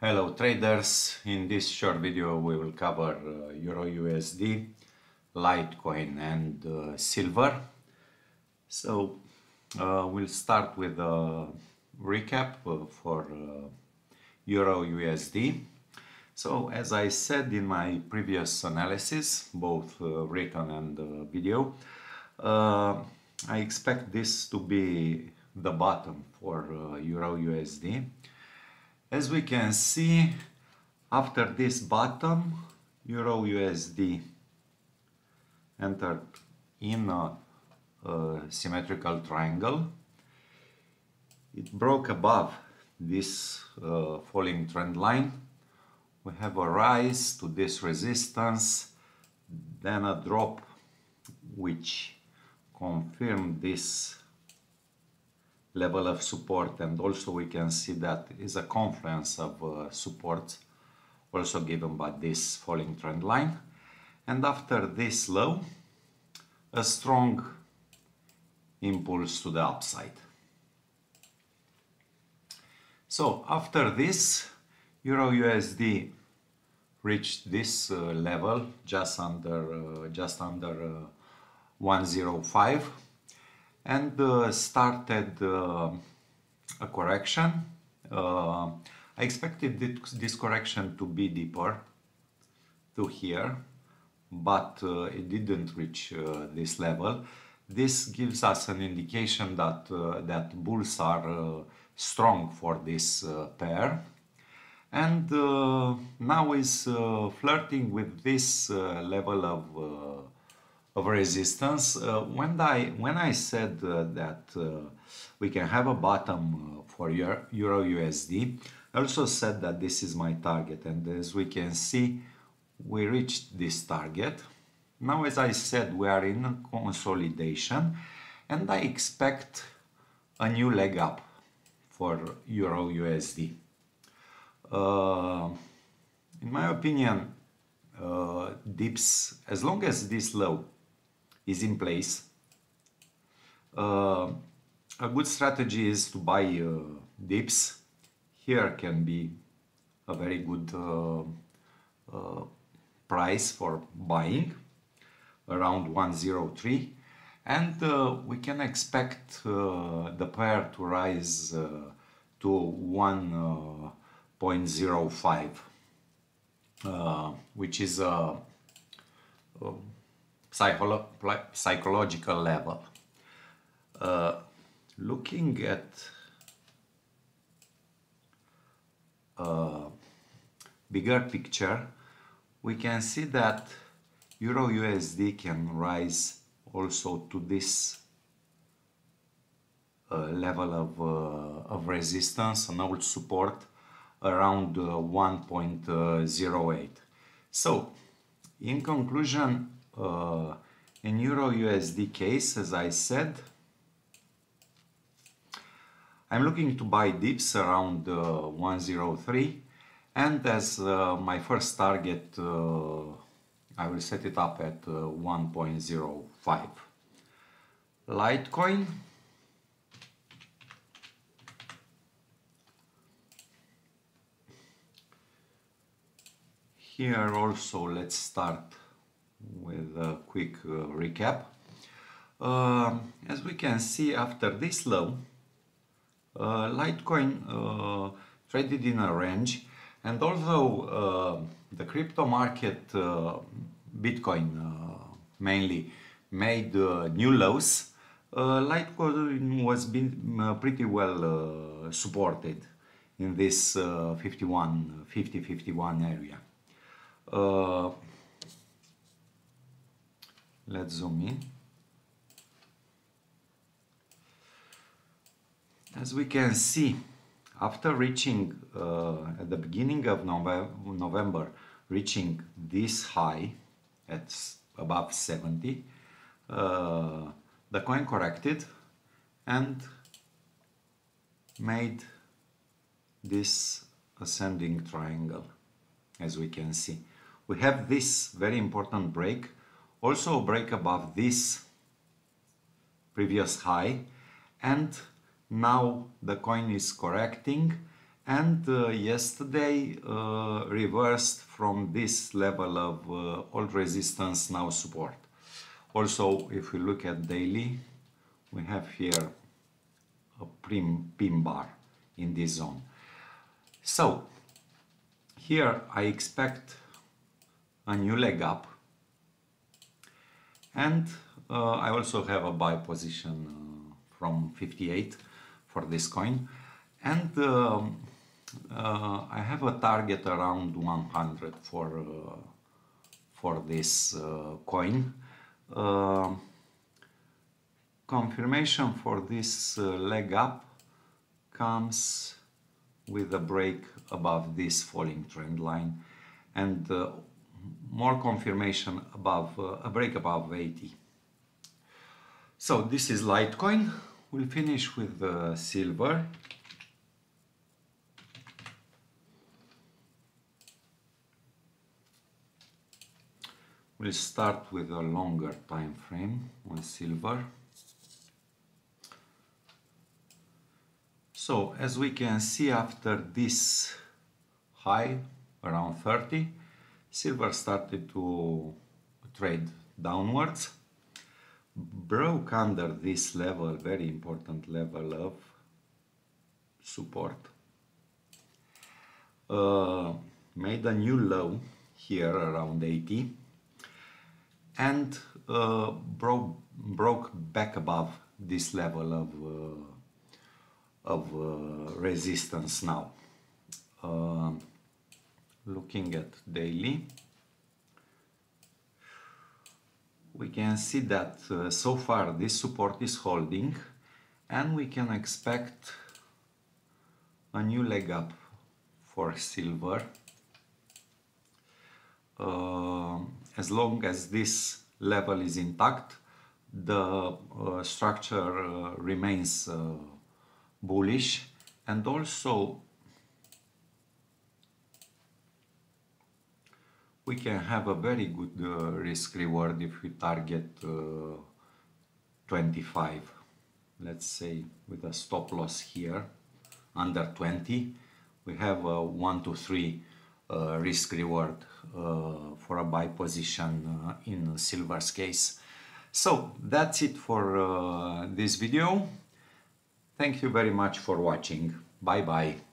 Hello traders, in this short video we will cover uh, Euro USD, Litecoin and uh, silver. So uh, we'll start with a recap uh, for uh, Euro USD. So as I said in my previous analysis, both written and uh, video, uh, I expect this to be the bottom for Euro USD. As we can see, after this bottom, Euro USD entered in a, a symmetrical triangle. It broke above this uh, falling trend line. We have a rise to this resistance, then a drop which confirmed this level of support and also we can see that is a confluence of uh, supports also given by this falling trend line. And after this low a strong impulse to the upside. So after this euro usd reached this uh, level just under uh, just under uh, 105 and uh, started uh, a correction. Uh, I expected this correction to be deeper to here, but uh, it didn't reach uh, this level. This gives us an indication that uh, that bulls are strong for this pair and now is flirting with this level of of resistance. Uh, when I when I said uh, that uh, we can have a bottom for Euro USD, I also said that this is my target, and as we can see, we reached this target. Now, as I said, we are in consolidation, and I expect a new leg up for Euro USD. Uh, in my opinion, uh, dips, as long as this low is in place. Uh, a good strategy is to buy uh, dips. Here can be a very good uh, uh price for buying around 103 and uh, we can expect uh, the pair to rise to 1.05 which is a psycholo psychological level. Uh, looking at uh, bigger picture, we can see that Euro USD can rise also to this uh, level of, uh, of resistance, and old support around uh, 1.08. So, in conclusion, uh, in Euro USD case, as I said, I'm looking to buy dips around uh, 103 and as uh, my first target uh, I will set it up at uh, 1.05. Litecoin. Here also let's start with a quick uh, recap. Uh, as we can see after this low, uh, Litecoin uh, traded in a range and although uh, the crypto market, uh, Bitcoin mainly, made new lows, Litecoin was been, pretty well supported in this 51, 50-51 area. Let's zoom in. As we can see, after reaching uh, at the beginning of November, reaching this high at above 70, uh, the coin corrected and made this ascending triangle as we can see. We have this very important break also break above this previous high and now the coin is correcting and uh, yesterday uh, reversed from this level of uh, old resistance now support. Also if we look at daily we have here a prim pin bar in this zone. So here I expect a new leg up and uh, I also have a buy position uh, from 58 for this coin and um, uh, I have a target around 100 for for this coin. Uh, confirmation for this uh, leg up comes with a break above this falling trend line and uh, more confirmation above uh, a break above 80. So this is Litecoin. We'll finish with uh, silver. We'll start with a longer time frame on silver. So as we can see after this high around 30, silver started to trade downwards, broke under this level, very important level of support, uh, made a new low here around 80 and uh, broke broke back above this level of uh, of uh, resistance now. Looking at daily, we can see that uh, so far this support is holding, and we can expect a new leg up for silver. Uh, as long as this level is intact, the uh, structure uh, remains uh, bullish and also we can have a very good uh, risk reward if we target uh, 25 let's say with a stop loss here under 20 we have a 1 to 3 uh, risk reward uh, for a buy position uh, in silver's case. So that's it for this video. Thank you very much for watching. Bye bye.